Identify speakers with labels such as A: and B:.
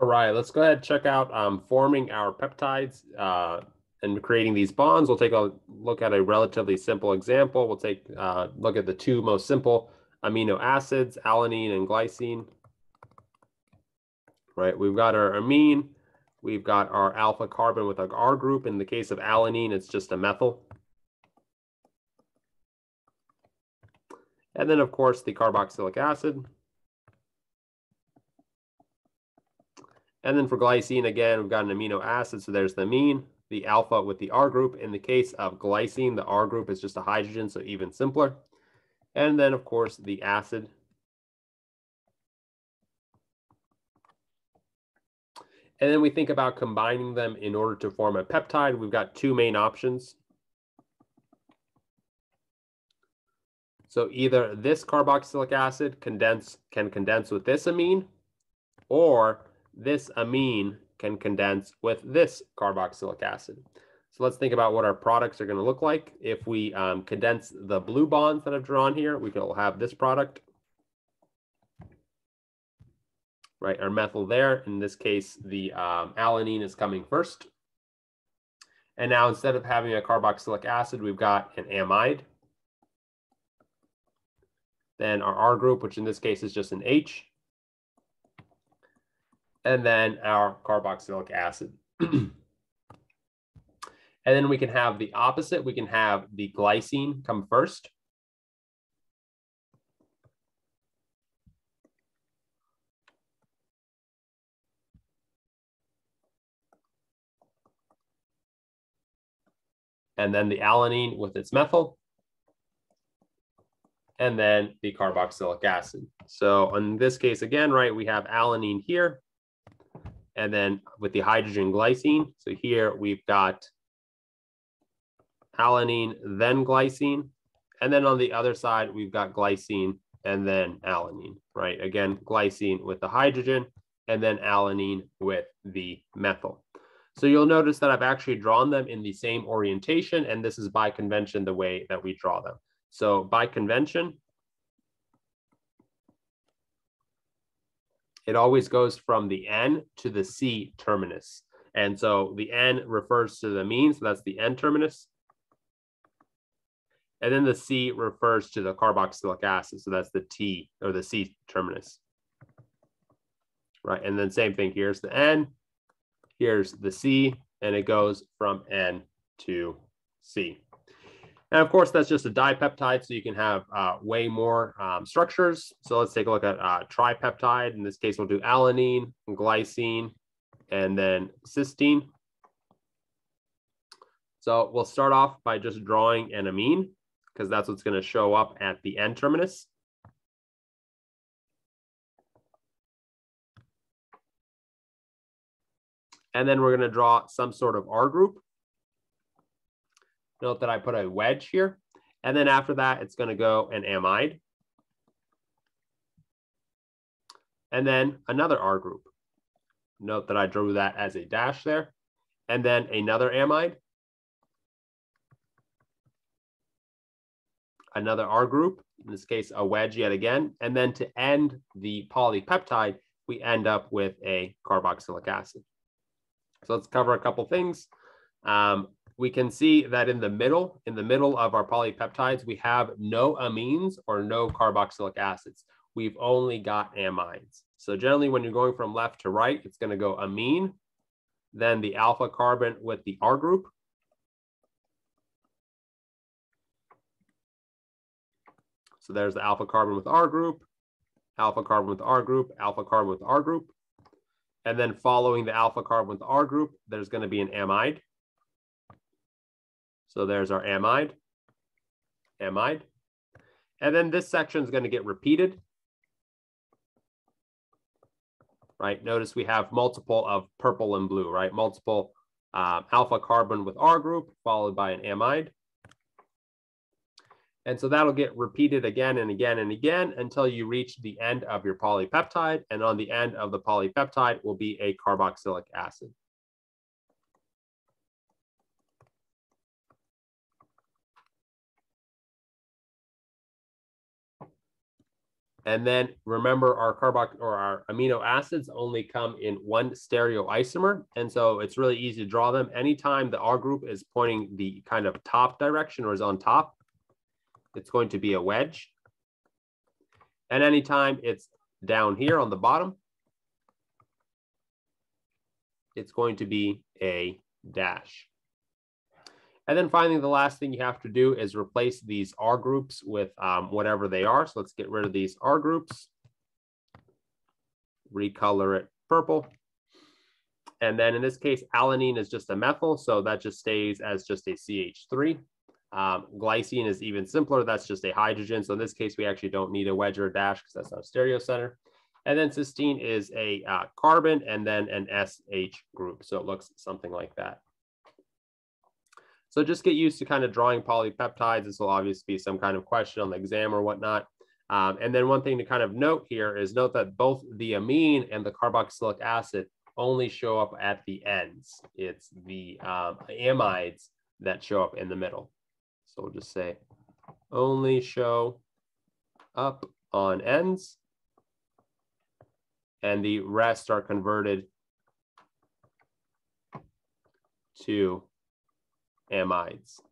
A: All right, let's go ahead and check out um, forming our peptides uh, and creating these bonds. We'll take a look at a relatively simple example. We'll take a uh, look at the two most simple amino acids, alanine and glycine. Right, we've got our amine, we've got our alpha carbon with our R group. In the case of alanine, it's just a methyl. And then, of course, the carboxylic acid. And then for glycine, again, we've got an amino acid. So there's the amine, the alpha with the R group. In the case of glycine, the R group is just a hydrogen, so even simpler. And then, of course, the acid. And then we think about combining them in order to form a peptide. We've got two main options. So either this carboxylic acid condense can condense with this amine, or this amine can condense with this carboxylic acid. So let's think about what our products are going to look like. If we um, condense the blue bonds that I've drawn here, we will have this product. Right, our methyl there. In this case, the um, alanine is coming first. And now instead of having a carboxylic acid, we've got an amide. Then our R group, which in this case is just an H and then our carboxylic acid. and then we can have the opposite. We can have the glycine come first. And then the alanine with its methyl. And then the carboxylic acid. So in this case, again, right, we have alanine here and then with the hydrogen glycine. So here we've got alanine, then glycine. And then on the other side, we've got glycine and then alanine, right? Again, glycine with the hydrogen and then alanine with the methyl. So you'll notice that I've actually drawn them in the same orientation, and this is by convention the way that we draw them. So by convention, it always goes from the N to the C terminus. And so the N refers to the amine, so that's the N terminus. And then the C refers to the carboxylic acid, so that's the T or the C terminus. Right, and then same thing, here's the N, here's the C, and it goes from N to C. And of course, that's just a dipeptide, so you can have uh, way more um, structures. So let's take a look at uh, tripeptide. In this case, we'll do alanine, glycine, and then cysteine. So we'll start off by just drawing an amine, because that's what's going to show up at the N terminus. And then we're going to draw some sort of R group. Note that I put a wedge here. And then after that, it's going to go an amide. And then another R group. Note that I drew that as a dash there. And then another amide. Another R group, in this case, a wedge yet again. And then to end the polypeptide, we end up with a carboxylic acid. So let's cover a couple things. Um, we can see that in the middle, in the middle of our polypeptides, we have no amines or no carboxylic acids. We've only got amines. So generally when you're going from left to right, it's gonna go amine, then the alpha carbon with the R group. So there's the alpha carbon with R group, alpha carbon with R group, alpha carbon with R group. And then following the alpha carbon with R group, there's gonna be an amide. So there's our amide, amide. And then this section is going to get repeated. Right, notice we have multiple of purple and blue, right? Multiple um, alpha carbon with R group followed by an amide. And so that'll get repeated again and again and again until you reach the end of your polypeptide. And on the end of the polypeptide will be a carboxylic acid. And then remember our carbox or our amino acids only come in one stereoisomer. And so it's really easy to draw them. Anytime the R group is pointing the kind of top direction or is on top, it's going to be a wedge. And anytime it's down here on the bottom, it's going to be a dash. And then finally, the last thing you have to do is replace these R groups with um, whatever they are. So let's get rid of these R groups, recolor it purple. And then in this case, alanine is just a methyl, so that just stays as just a CH3. Um, glycine is even simpler, that's just a hydrogen. So in this case, we actually don't need a wedge or a dash because that's not a stereo center. And then cysteine is a uh, carbon and then an SH group. So it looks something like that. So just get used to kind of drawing polypeptides. This will obviously be some kind of question on the exam or whatnot. Um, and then one thing to kind of note here is note that both the amine and the carboxylic acid only show up at the ends. It's the um, amides that show up in the middle. So we'll just say only show up on ends and the rest are converted to amides.